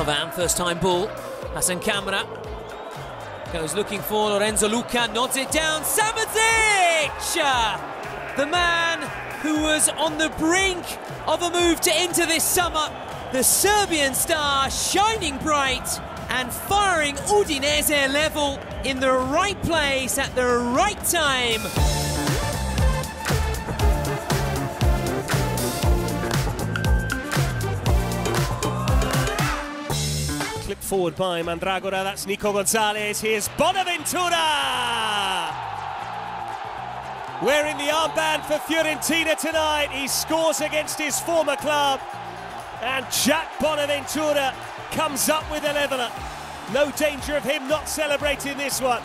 First time ball. Hassan Kamara goes looking for Lorenzo Lucca, nods it down. Samardzic! The man who was on the brink of a move to Inter this summer. The Serbian star shining bright and firing Udinese level in the right place at the right time. Forward by Mandragora, that's Nico Gonzalez. Here's Bonaventura! Wearing the armband for Fiorentina tonight. He scores against his former club. And Jack Bonaventura comes up with a leveller. No danger of him not celebrating this one.